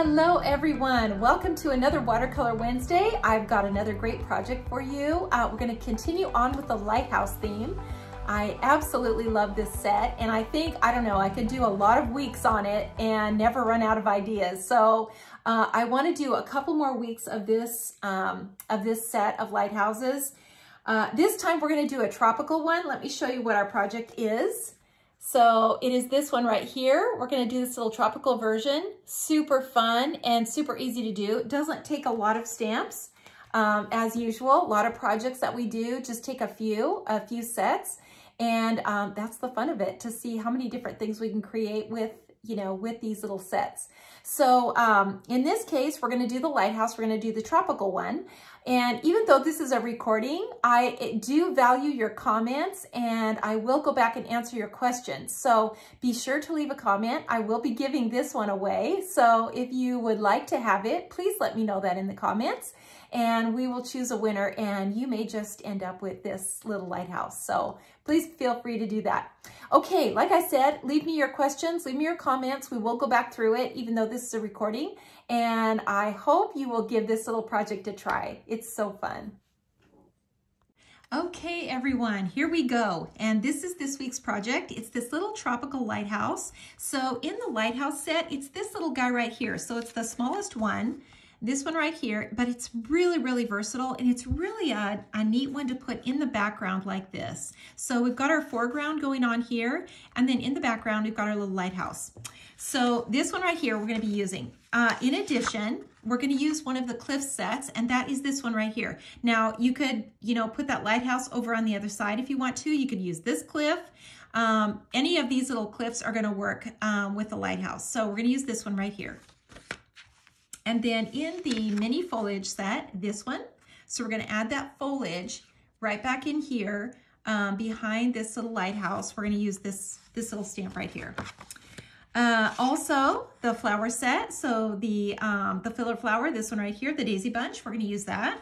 Hello everyone, welcome to another Watercolor Wednesday. I've got another great project for you. Uh, we're gonna continue on with the lighthouse theme. I absolutely love this set and I think, I don't know, I could do a lot of weeks on it and never run out of ideas. So uh, I wanna do a couple more weeks of this, um, of this set of lighthouses. Uh, this time we're gonna do a tropical one. Let me show you what our project is. So it is this one right here. We're gonna do this little tropical version. Super fun and super easy to do. It doesn't take a lot of stamps. Um, as usual, a lot of projects that we do just take a few, a few sets. And um, that's the fun of it, to see how many different things we can create with you know, with these little sets. So um, in this case, we're gonna do the lighthouse, we're gonna do the tropical one. And even though this is a recording, I do value your comments and I will go back and answer your questions. So be sure to leave a comment. I will be giving this one away. So if you would like to have it, please let me know that in the comments and we will choose a winner and you may just end up with this little lighthouse. So please feel free to do that. Okay, like I said, leave me your questions, leave me your comments. We will go back through it even though this is a recording and I hope you will give this little project a try. It's so fun. Okay, everyone, here we go. And this is this week's project. It's this little tropical lighthouse. So in the lighthouse set, it's this little guy right here. So it's the smallest one this one right here, but it's really, really versatile and it's really a, a neat one to put in the background like this. So we've got our foreground going on here, and then in the background, we've got our little lighthouse. So this one right here, we're gonna be using. Uh, in addition, we're gonna use one of the cliff sets, and that is this one right here. Now, you could, you know, put that lighthouse over on the other side if you want to. You could use this cliff. Um, any of these little cliffs are gonna work um, with the lighthouse. So we're gonna use this one right here. And then in the mini foliage set, this one, so we're gonna add that foliage right back in here um, behind this little lighthouse. We're gonna use this, this little stamp right here. Uh, also, the flower set, so the, um, the filler flower, this one right here, the daisy bunch, we're gonna use that.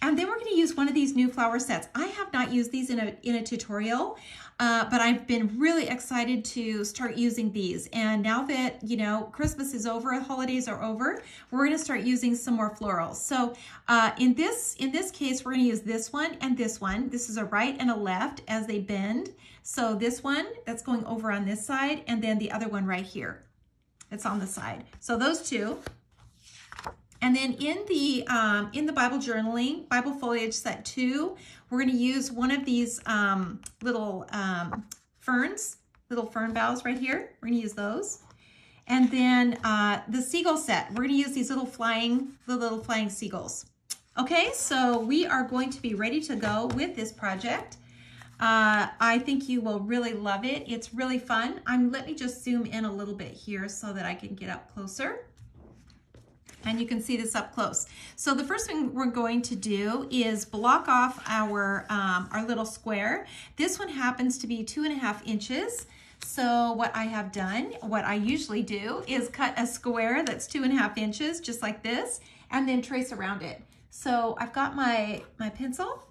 And then we're gonna use one of these new flower sets. I have not used these in a, in a tutorial, uh, but I've been really excited to start using these. And now that, you know, Christmas is over, holidays are over, we're gonna start using some more florals. So uh, in, this, in this case, we're gonna use this one and this one. This is a right and a left as they bend. So this one, that's going over on this side, and then the other one right here. It's on the side. So those two. And then in the um, in the Bible journaling, Bible foliage set two, we're going to use one of these um, little um, ferns, little fern boughs right here. We're going to use those. And then uh, the seagull set, we're going to use these little flying, the little flying seagulls. Okay, so we are going to be ready to go with this project. Uh, I think you will really love it. It's really fun. I'm, let me just zoom in a little bit here so that I can get up closer and you can see this up close. So the first thing we're going to do is block off our, um, our little square. This one happens to be two and a half inches. So what I have done, what I usually do is cut a square that's two and a half inches, just like this, and then trace around it. So I've got my, my pencil,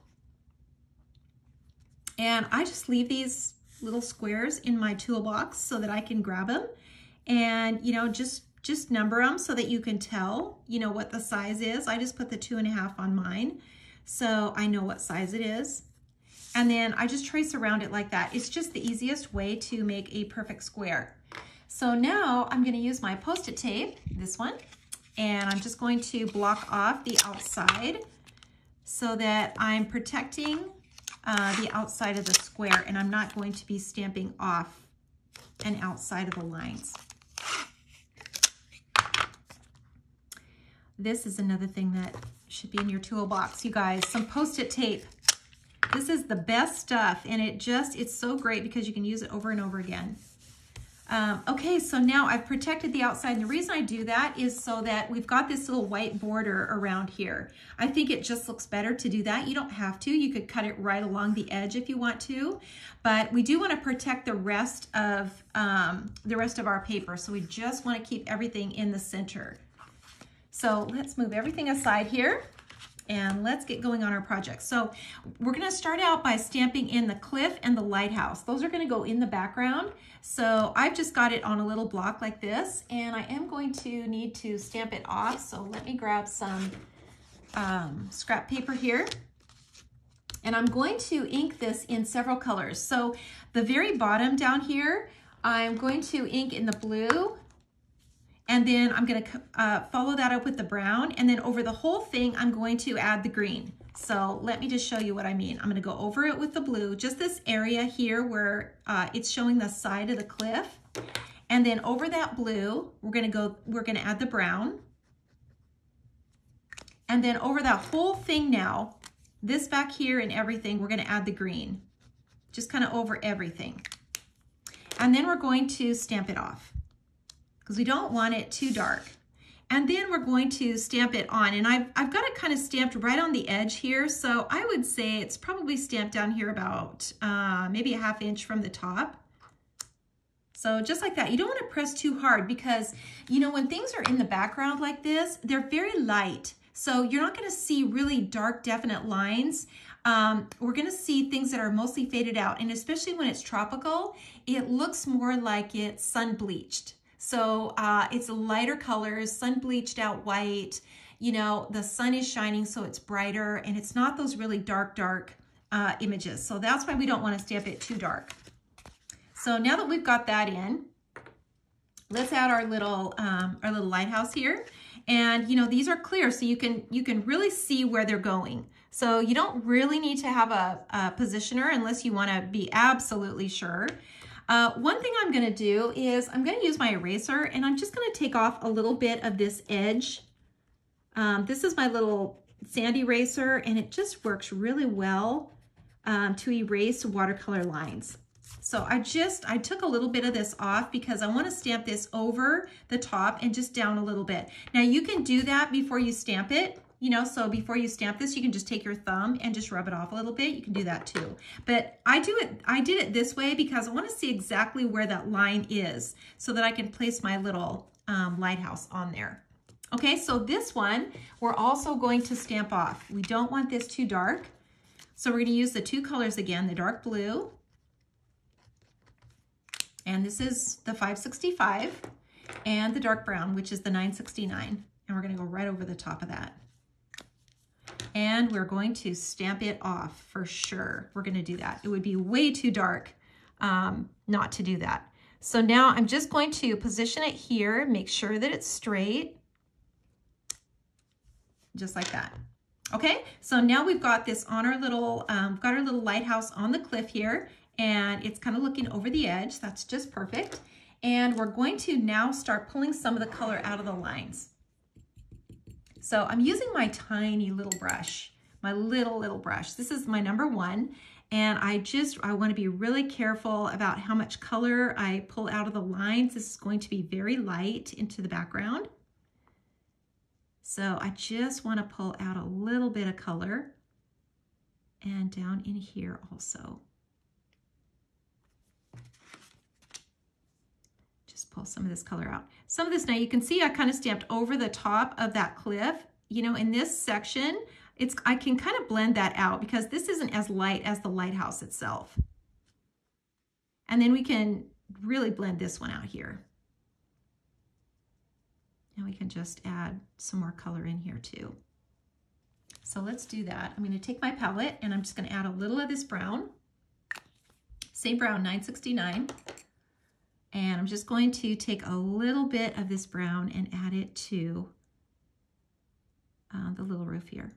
and I just leave these little squares in my toolbox so that I can grab them and, you know, just just number them so that you can tell, you know, what the size is. I just put the two and a half on mine so I know what size it is. And then I just trace around it like that. It's just the easiest way to make a perfect square. So now I'm gonna use my post-it tape, this one, and I'm just going to block off the outside so that I'm protecting uh, the outside of the square and I'm not going to be stamping off and outside of the lines. This is another thing that should be in your toolbox, you guys. Some Post-it tape. This is the best stuff, and it just, it's so great because you can use it over and over again. Um, okay, so now I've protected the outside. And the reason I do that is so that we've got this little white border around here. I think it just looks better to do that. You don't have to. You could cut it right along the edge if you want to. But we do want to protect the rest of um, the rest of our paper. So we just want to keep everything in the center. So let's move everything aside here. and let's get going on our project. So we're gonna start out by stamping in the cliff and the lighthouse. Those are gonna go in the background. So I've just got it on a little block like this, and I am going to need to stamp it off. So let me grab some um, scrap paper here. And I'm going to ink this in several colors. So the very bottom down here, I'm going to ink in the blue, and then I'm gonna uh, follow that up with the brown, and then over the whole thing, I'm going to add the green. So let me just show you what I mean. I'm gonna go over it with the blue, just this area here where uh, it's showing the side of the cliff. And then over that blue, we're gonna go, we're gonna add the brown. And then over that whole thing now, this back here and everything, we're gonna add the green. Just kind of over everything. And then we're going to stamp it off because we don't want it too dark. And then we're going to stamp it on. And I've, I've got it kind of stamped right on the edge here. So I would say it's probably stamped down here about uh, maybe a half inch from the top. So just like that, you don't want to press too hard because, you know, when things are in the background like this, they're very light. So you're not going to see really dark, definite lines. Um, we're going to see things that are mostly faded out. And especially when it's tropical, it looks more like it's sun bleached. So uh, it's lighter colors, sun bleached out white. You know, the sun is shining so it's brighter and it's not those really dark, dark uh, images. So that's why we don't want to stamp it too dark. So now that we've got that in, let's add our little um, our little lighthouse here. And you know, these are clear so you can you can really see where they're going. So you don't really need to have a, a positioner unless you want to be absolutely sure. Uh, one thing I'm gonna do is I'm gonna use my eraser and I'm just gonna take off a little bit of this edge. Um, this is my little sand eraser and it just works really well um, to erase watercolor lines. So I just, I took a little bit of this off because I wanna stamp this over the top and just down a little bit. Now you can do that before you stamp it you know, so before you stamp this, you can just take your thumb and just rub it off a little bit. You can do that too. But I do it, I did it this way because I want to see exactly where that line is so that I can place my little um, lighthouse on there. Okay, so this one, we're also going to stamp off. We don't want this too dark. So we're gonna use the two colors again, the dark blue, and this is the 565, and the dark brown, which is the 969. And we're gonna go right over the top of that and we're going to stamp it off for sure. We're gonna do that. It would be way too dark um, not to do that. So now I'm just going to position it here, make sure that it's straight, just like that. Okay, so now we've got this on our little, um, got our little lighthouse on the cliff here, and it's kind of looking over the edge. That's just perfect. And we're going to now start pulling some of the color out of the lines. So I'm using my tiny little brush, my little, little brush. This is my number one. And I just, I wanna be really careful about how much color I pull out of the lines. This is going to be very light into the background. So I just wanna pull out a little bit of color and down in here also. just pull some of this color out. Some of this now you can see I kind of stamped over the top of that cliff. You know, in this section, it's I can kind of blend that out because this isn't as light as the lighthouse itself. And then we can really blend this one out here. And we can just add some more color in here too. So let's do that. I'm gonna take my palette and I'm just gonna add a little of this brown. Same brown, 969. And I'm just going to take a little bit of this brown and add it to uh, the little roof here.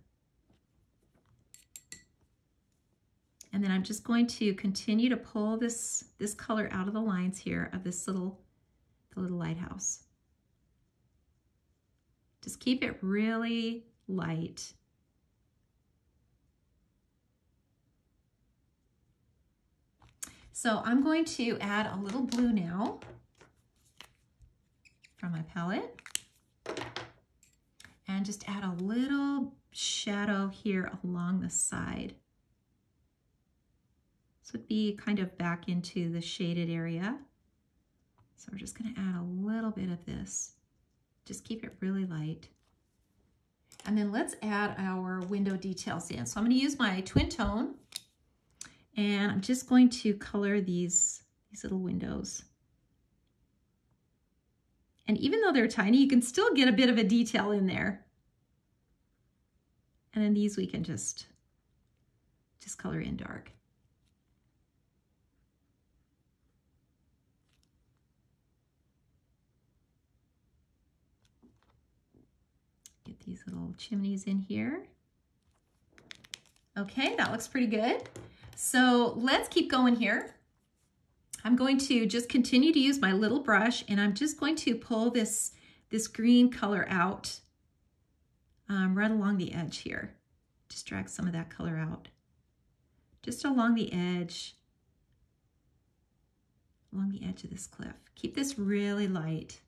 And then I'm just going to continue to pull this, this color out of the lines here of this little, the little lighthouse. Just keep it really light. So I'm going to add a little blue now from my palette and just add a little shadow here along the side. This would be kind of back into the shaded area. So we're just gonna add a little bit of this. Just keep it really light. And then let's add our window details in. So I'm going to use my twin tone and I'm just going to color these, these little windows. And even though they're tiny, you can still get a bit of a detail in there. And then these we can just, just color in dark. Get these little chimneys in here. Okay, that looks pretty good. So let's keep going here. I'm going to just continue to use my little brush and I'm just going to pull this, this green color out um, right along the edge here. Just drag some of that color out. Just along the edge, along the edge of this cliff. Keep this really light.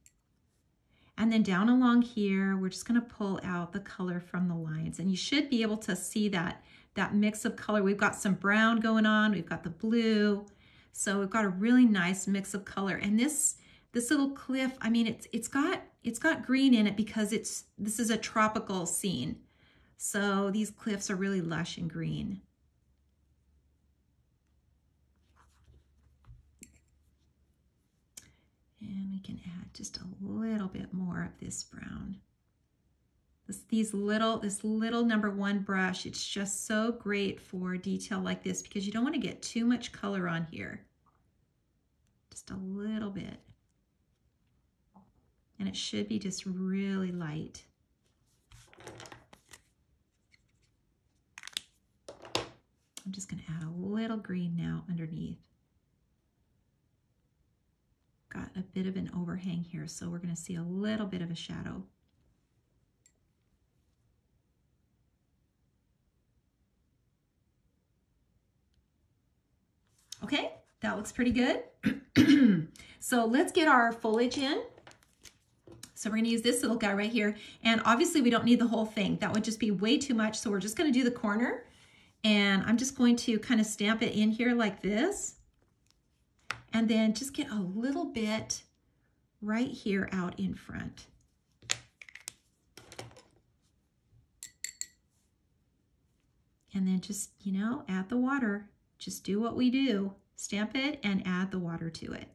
And then down along here, we're just gonna pull out the color from the lines. And you should be able to see that, that mix of color. We've got some brown going on, we've got the blue, so we've got a really nice mix of color. And this this little cliff, I mean, it's it's got it's got green in it because it's this is a tropical scene. So these cliffs are really lush and green. And we can add just a little bit more of this brown. These little, this little number one brush, it's just so great for detail like this because you don't want to get too much color on here. Just a little bit. And it should be just really light. I'm just to add a little green now underneath. Got a bit of an overhang here, so we're to see a little bit of a shadow. Okay, that looks pretty good. so let's get our foliage in. So we're gonna use this little guy right here. And obviously we don't need the whole thing. That would just be way too much. So we're just gonna do the corner. And I'm just going to kind of stamp it in here like this. And then just get a little bit right here out in front. And then just, you know, add the water. Just do what we do. Stamp it and add the water to it.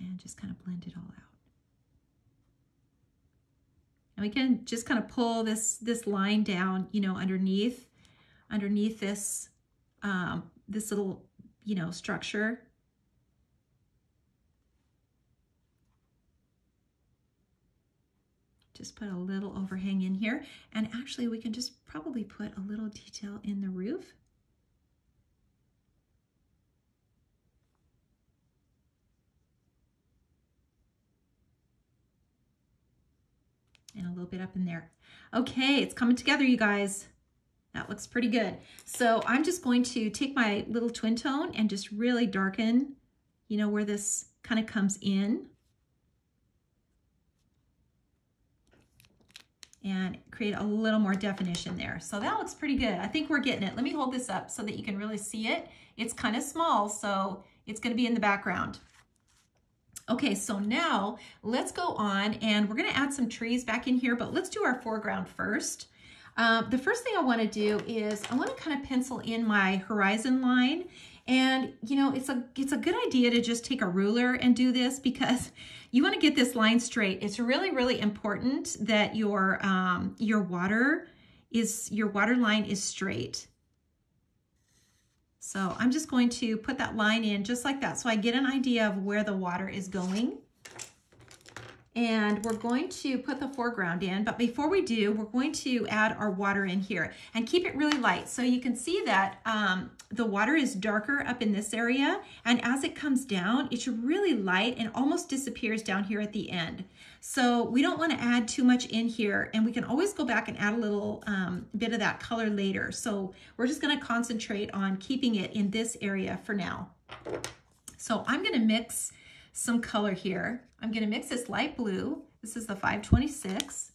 And just kind of blend it all out. And we can just kind of pull this, this line down, you know, underneath, underneath this, um, this little, you know, structure just put a little overhang in here. And actually we can just probably put a little detail in the roof. And a little bit up in there. Okay, it's coming together, you guys. That looks pretty good. So I'm just going to take my little twin tone and just really darken, you know, where this kind of comes in. And create a little more definition there. So that looks pretty good. I think we're getting it. Let me hold this up so that you can really see it. It's kind of small, so it's gonna be in the background. Okay, so now let's go on and we're gonna add some trees back in here, but let's do our foreground first. Um, the first thing I wanna do is I wanna kind of pencil in my horizon line and you know, it's a it's a good idea to just take a ruler and do this because you want to get this line straight. It's really, really important that your um, your water is your water line is straight. So I'm just going to put that line in just like that so I get an idea of where the water is going. And we're going to put the foreground in, but before we do, we're going to add our water in here and keep it really light. So you can see that um, the water is darker up in this area, and as it comes down, it's really light and almost disappears down here at the end. So we don't wanna add too much in here, and we can always go back and add a little um, bit of that color later. So we're just gonna concentrate on keeping it in this area for now. So I'm gonna mix some color here. I'm gonna mix this light blue. This is the 526.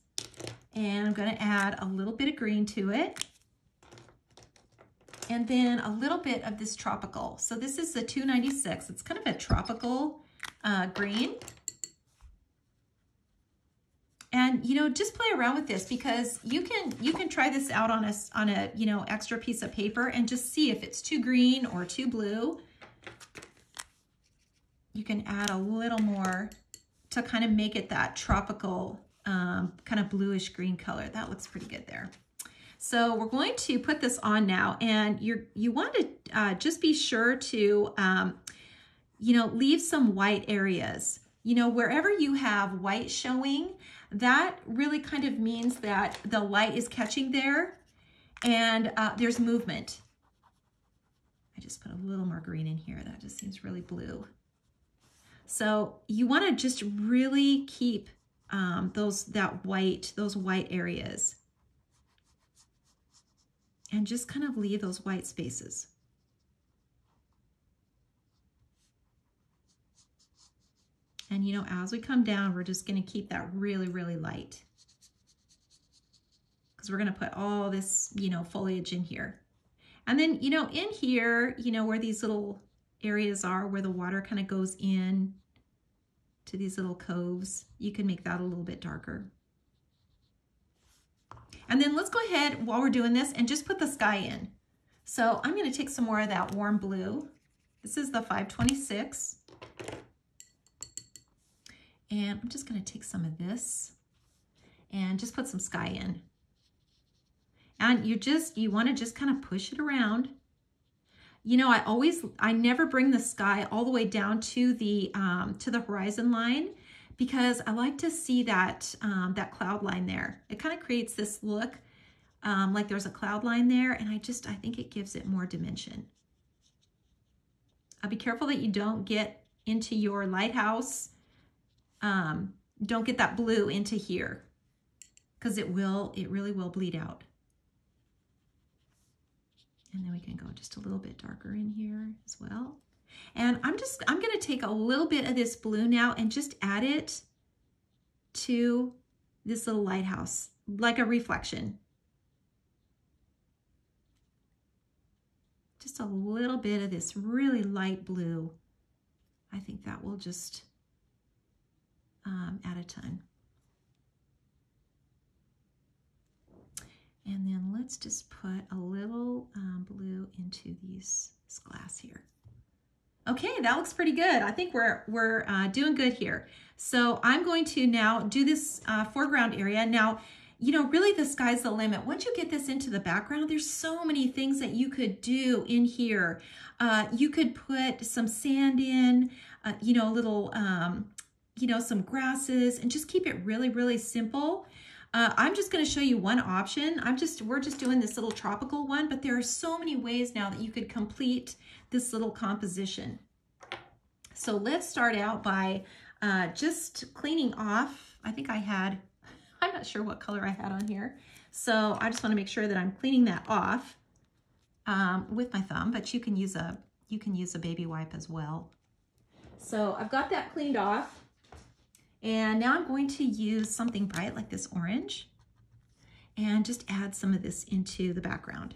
And I'm gonna add a little bit of green to it. and then a little bit of this tropical. So this is the 296. It's kind of a tropical uh, green. And, you know, just play around with this because you can you can try this out on a, on a, you know, extra piece of paper and just see if it's too green or too blue. You can add a little more to kind of make it that tropical um, kind of bluish green color. That looks pretty good there. So we're going to put this on now and you're, you want to uh, just be sure to, um, you know, leave some white areas. You know, wherever you have white showing, that really kind of means that the light is catching there and uh, there's movement. I just put a little more green in here. That just seems really blue. So you want to just really keep um, those that white, those white areas. And just kind of leave those white spaces. And you know, as we come down, we're just gonna keep that really, really light. Because we're gonna put all this, you know, foliage in here. And then, you know, in here, you know, where these little areas are, where the water kind of goes in to these little coves, you can make that a little bit darker. And then let's go ahead while we're doing this and just put the sky in. So I'm gonna take some more of that warm blue. This is the 526. And I'm just gonna take some of this and just put some sky in. And you just, you wanna just kind of push it around. You know, I always, I never bring the sky all the way down to the, um, to the horizon line because I like to see that, um, that cloud line there. It kind of creates this look um, like there's a cloud line there and I just, I think it gives it more dimension. I'll be careful that you don't get into your lighthouse um, don't get that blue into here because it will, it really will bleed out. And then we can go just a little bit darker in here as well. And I'm just, I'm going to take a little bit of this blue now and just add it to this little lighthouse, like a reflection. Just a little bit of this really light blue. I think that will just um, at a time. And then let's just put a little um, blue into these this glass here. Okay, that looks pretty good. I think we're, we're uh, doing good here. So I'm going to now do this uh, foreground area. Now, you know, really the sky's the limit. Once you get this into the background, there's so many things that you could do in here. Uh, you could put some sand in, uh, you know, a little um, you know, some grasses and just keep it really, really simple. Uh, I'm just going to show you one option. I'm just, we're just doing this little tropical one, but there are so many ways now that you could complete this little composition. So let's start out by uh, just cleaning off. I think I had, I'm not sure what color I had on here. So I just want to make sure that I'm cleaning that off um, with my thumb, but you can use a, you can use a baby wipe as well. So I've got that cleaned off. And now I'm going to use something bright like this orange and just add some of this into the background.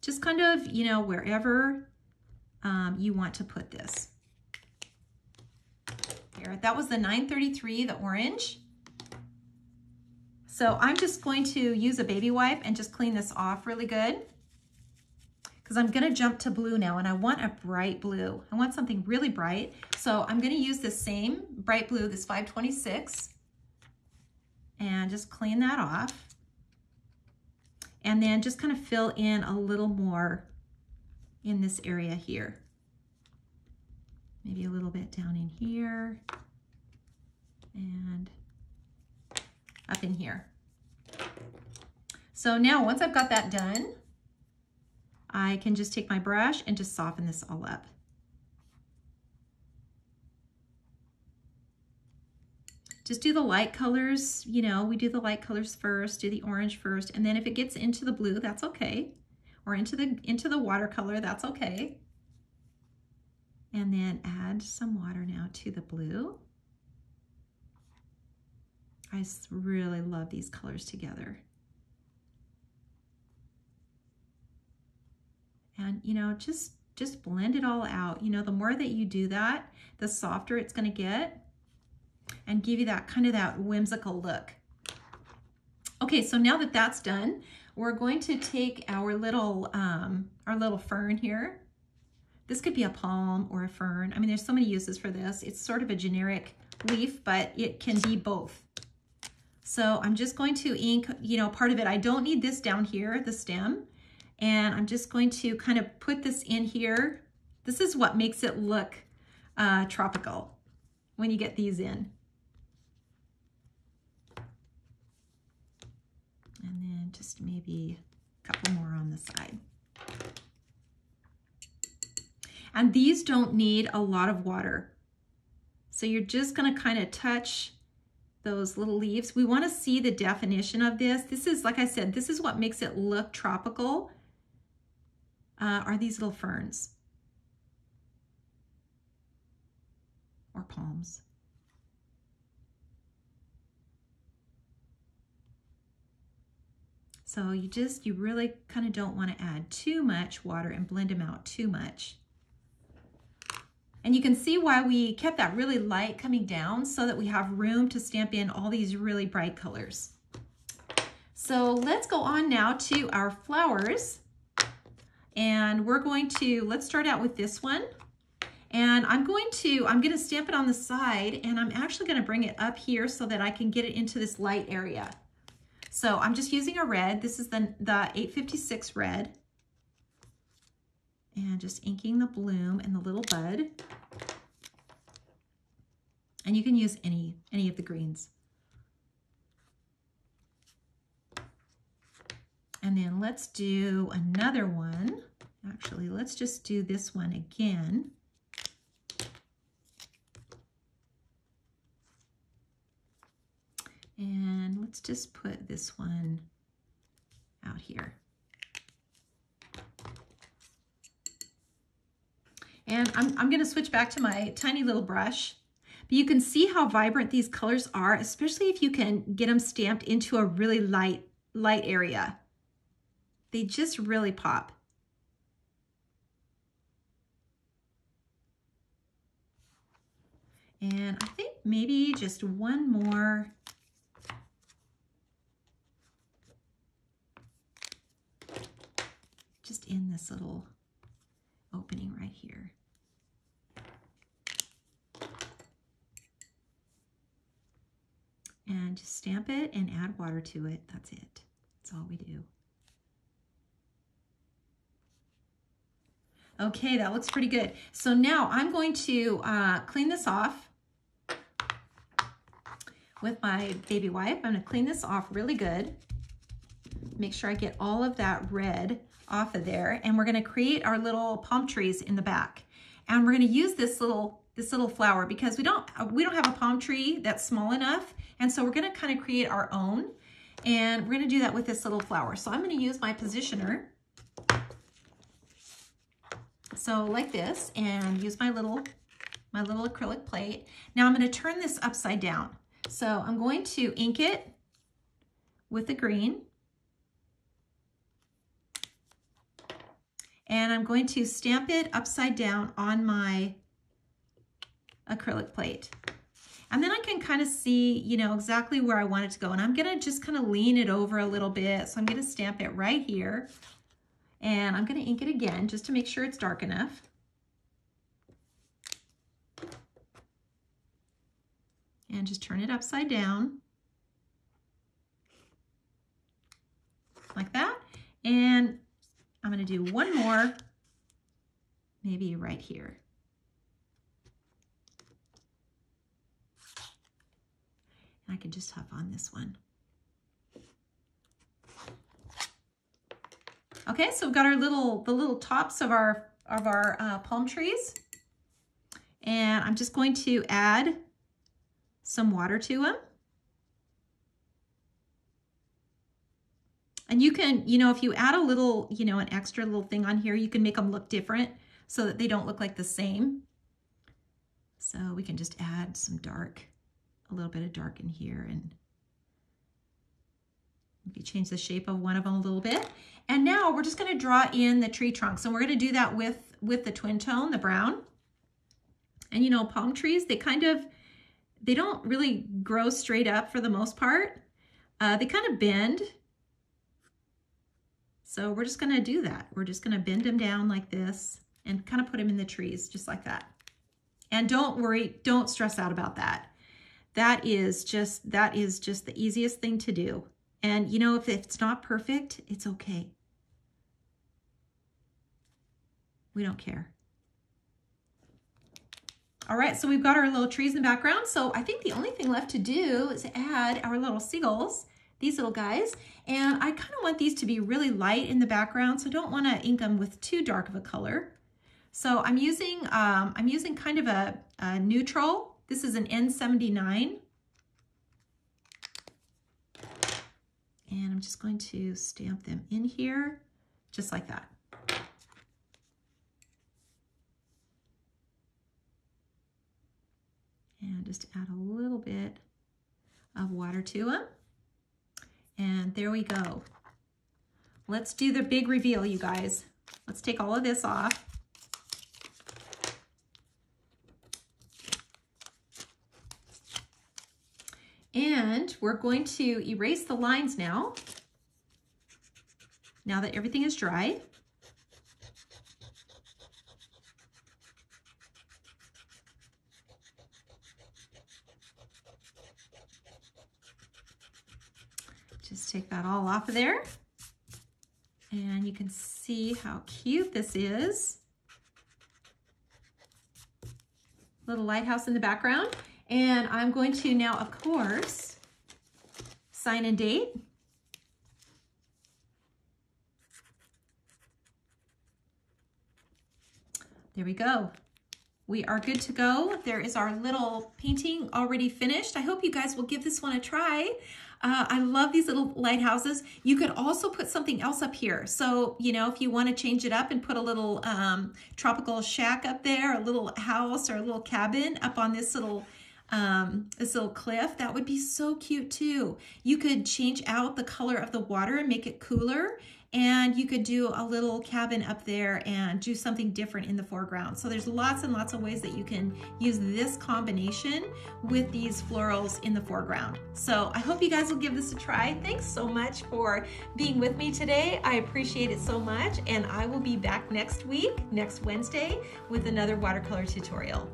Just kind of, you know, wherever um, you want to put this. Here, that was the 933, the orange. So I'm just going to use a baby wipe and just clean this off really good because I'm gonna jump to blue now and I want a bright blue. I want something really bright. So I'm gonna use the same bright blue, this 526, and just clean that off. And then just kind of fill in a little more in this area here. Maybe a little bit down in here and up in here. So now once I've got that done, I can just take my brush and just soften this all up. Just do the light colors, you know, we do the light colors first, do the orange first, and then if it gets into the blue, that's okay. Or into the, into the watercolor, that's okay. And then add some water now to the blue. I really love these colors together. And, you know, just, just blend it all out. You know, the more that you do that, the softer it's gonna get and give you that kind of that whimsical look. Okay, so now that that's done, we're going to take our little, um, our little fern here. This could be a palm or a fern. I mean, there's so many uses for this. It's sort of a generic leaf, but it can be both. So I'm just going to ink, you know, part of it. I don't need this down here, the stem. And I'm just going to kind of put this in here. This is what makes it look uh, tropical when you get these in. And then just maybe a couple more on the side. And these don't need a lot of water. So you're just gonna kind of touch those little leaves. We wanna see the definition of this. This is, like I said, this is what makes it look tropical, uh, are these little ferns or palms. So you just, you really kind of don't want to add too much water and blend them out too much. And you can see why we kept that really light coming down so that we have room to stamp in all these really bright colors. So let's go on now to our flowers. And we're going to, let's start out with this one. And I'm going to, I'm gonna stamp it on the side and I'm actually gonna bring it up here so that I can get it into this light area. So I'm just using a red. This is the, the 856 red and just inking the bloom and the little bud. And you can use any, any of the greens. And then let's do another one. Actually, let's just do this one again. And let's just put this one out here. And I'm, I'm gonna switch back to my tiny little brush. But you can see how vibrant these colors are, especially if you can get them stamped into a really light, light area. They just really pop. And I think maybe just one more just in this little opening right here. And just stamp it and add water to it. That's it. That's all we do. Okay, that looks pretty good. So now I'm going to uh, clean this off with my baby wipe. I'm gonna clean this off really good. Make sure I get all of that red off of there. And we're gonna create our little palm trees in the back. And we're gonna use this little this little flower because we don't we don't have a palm tree that's small enough. And so we're gonna kind of create our own. And we're gonna do that with this little flower. So I'm gonna use my positioner. So like this and use my little my little acrylic plate. Now I'm gonna turn this upside down. So I'm going to ink it with the green. And I'm going to stamp it upside down on my acrylic plate. And then I can kind of see, you know, exactly where I want it to go. And I'm gonna just kind of lean it over a little bit. So I'm gonna stamp it right here. And I'm gonna ink it again just to make sure it's dark enough. and just turn it upside down like that. And I'm going to do one more, maybe right here. And I can just huff on this one. Okay, so we've got our little, the little tops of our, of our uh, palm trees. And I'm just going to add some water to them. And you can, you know, if you add a little, you know, an extra little thing on here, you can make them look different so that they don't look like the same. So we can just add some dark, a little bit of dark in here and Maybe change the shape of one of them a little bit. And now we're just gonna draw in the tree trunks and we're gonna do that with, with the twin tone, the brown. And you know, palm trees, they kind of, they don't really grow straight up for the most part. Uh, they kind of bend. So we're just gonna do that. We're just gonna bend them down like this and kind of put them in the trees just like that. And don't worry, don't stress out about that. That is just, that is just the easiest thing to do. And you know, if it's not perfect, it's okay. We don't care. All right, so we've got our little trees in the background. So I think the only thing left to do is add our little seagulls, these little guys. And I kind of want these to be really light in the background, so I don't want to ink them with too dark of a color. So I'm using, um, I'm using kind of a, a neutral. This is an N79. And I'm just going to stamp them in here, just like that. and just add a little bit of water to them. And there we go. Let's do the big reveal, you guys. Let's take all of this off. And we're going to erase the lines now, now that everything is dry. Just take that all off of there. And you can see how cute this is. Little lighthouse in the background. And I'm going to now, of course, sign and date. There we go. We are good to go. There is our little painting already finished. I hope you guys will give this one a try. Uh, I love these little lighthouses. You could also put something else up here. So, you know, if you want to change it up and put a little um, tropical shack up there, a little house or a little cabin up on this little um, this little cliff, that would be so cute too. You could change out the color of the water and make it cooler and you could do a little cabin up there and do something different in the foreground. So there's lots and lots of ways that you can use this combination with these florals in the foreground. So I hope you guys will give this a try. Thanks so much for being with me today. I appreciate it so much and I will be back next week, next Wednesday, with another watercolor tutorial.